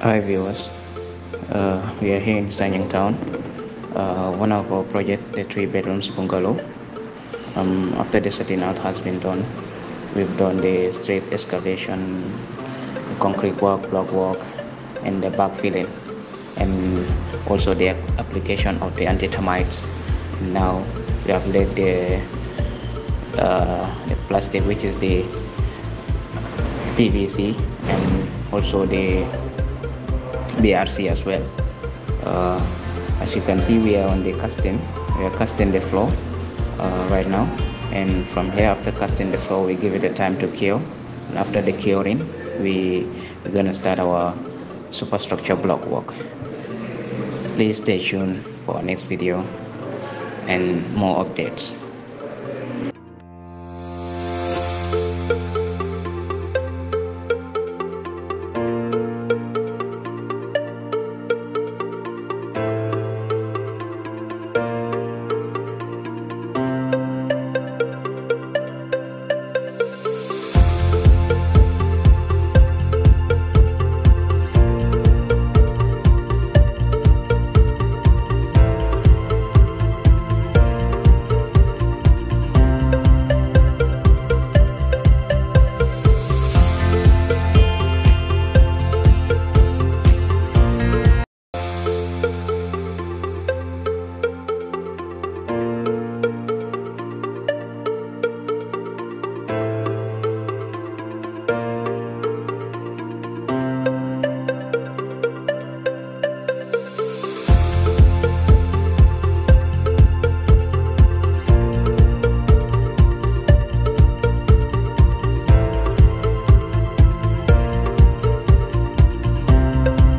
Hi viewers, uh, we are here in Sanyang Town. Uh, one of our project, the three bedrooms bungalow. Um, after the setting out has been done, we've done the straight excavation, concrete work, block work, and the backfilling, and also the application of the anti-termites. Now we have laid the uh, the plastic, which is the PVC, and also the BRC as well. Uh, as you can see, we are on the casting. We are casting the floor uh, right now, and from here, after casting the floor, we give it a time to cure. And after the curing, we we're gonna start our superstructure block work. Please stay tuned for our next video and more updates.